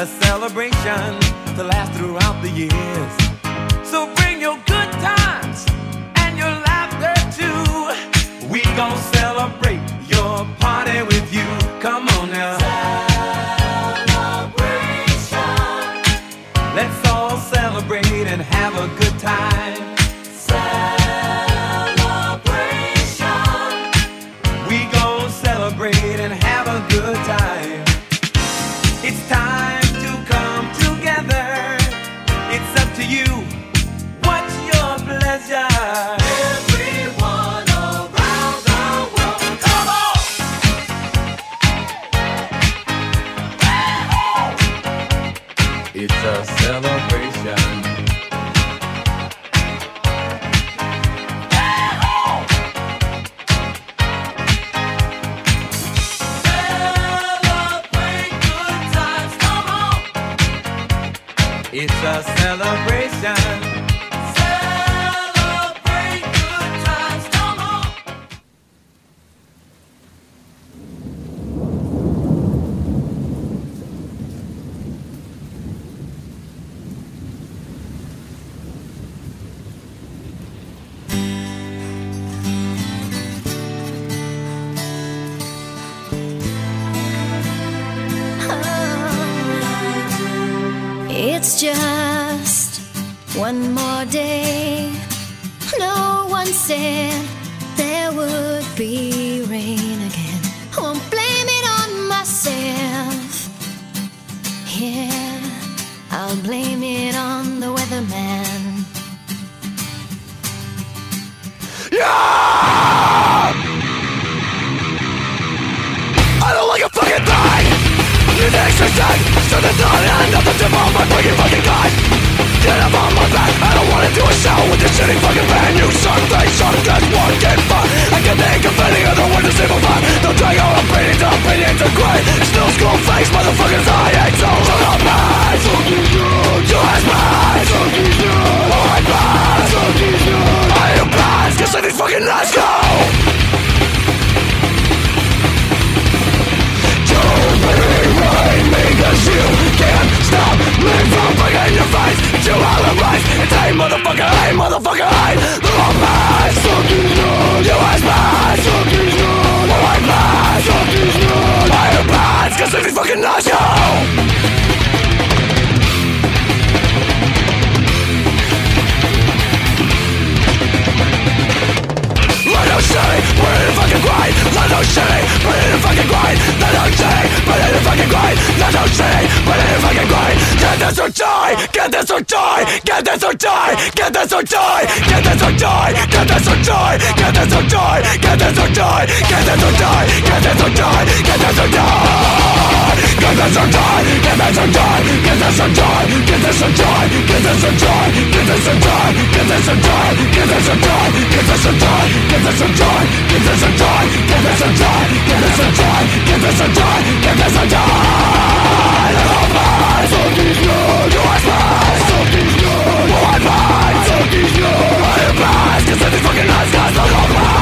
A celebration to last throughout the years. So bring your good times and your laughter too. We gon' celebrate your party with you. Come on now. Celebration. Let's all celebrate and have a good time. Celebration. We gon' celebrate and have a good time. It's a celebration. One more day. No one said there would be rain again. Won't blame it on myself. Yeah, I'll blame it on the weatherman. Yeah! I don't like a fucking thing Need exercise So the thought end of the tip shitty fucking band You suck face on just one get fun I can think of any other word to simplify Don't drag your opinion to opinion to grade It's no school face motherfuckers I hate so shut up man. Fuck you You ass man this or die, get this or die Get this or die, get this or die Get this or die, get this or die Get this or die, get this or die Get this or die, get this or die Get this or die Get this or die, get this or die Get this or die, get this or die Get this or die, get this or die Get this or die, get this or die Get this or die, get this or die Get this or die, get this or die Get this or die, get this or die Get this or die cause they're fucking nice guys Fuck all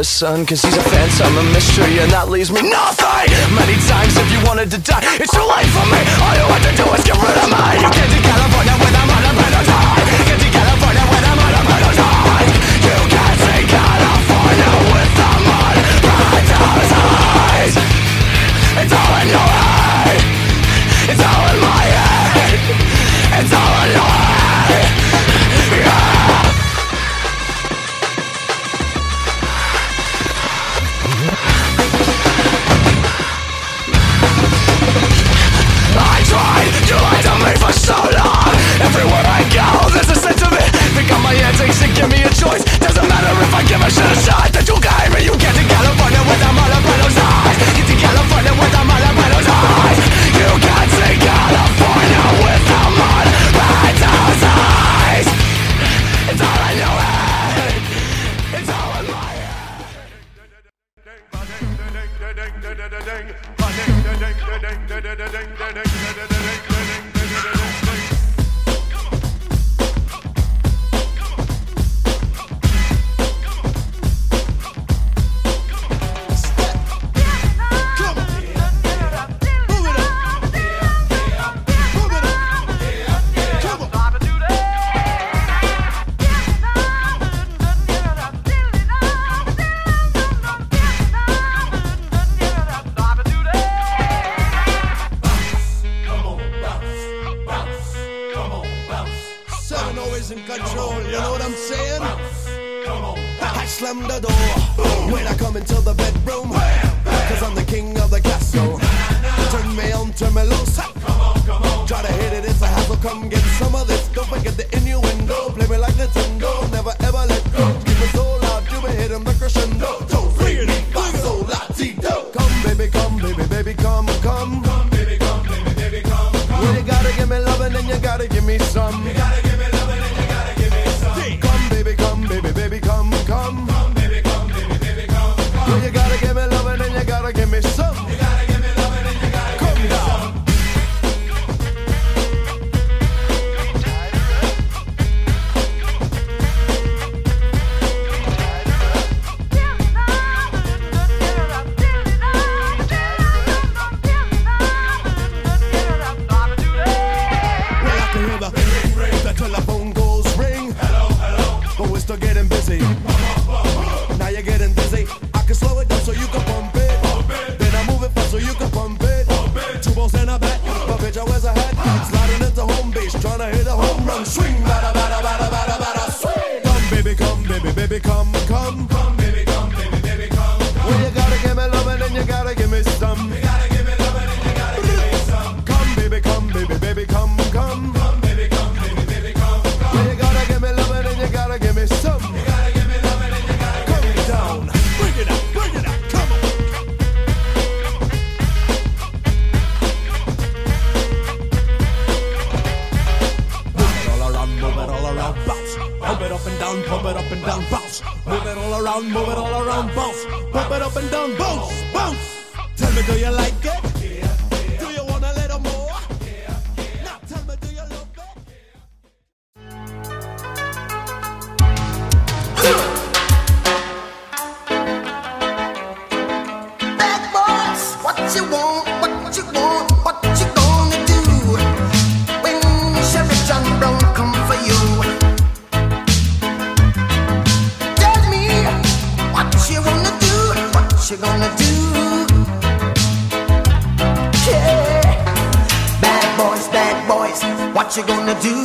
the sun Cause he's a phantom, a mystery And that leaves me nothing. Many times if you wanted to die It's too late for me. All you had to do is get rid of me You came to California with a man of criminals. Come on, come on. Try to hit it, it's a hassle. Come get some of this. Don't forget the innuendo. Play me like Nintendo. bitch, I wears a hat. Sliding into home base, trying to hit a home run. Swing, bada, bada, bada, bada. Pop it up and down, bounce, bounce. Tell me, do you like it? what you gonna do.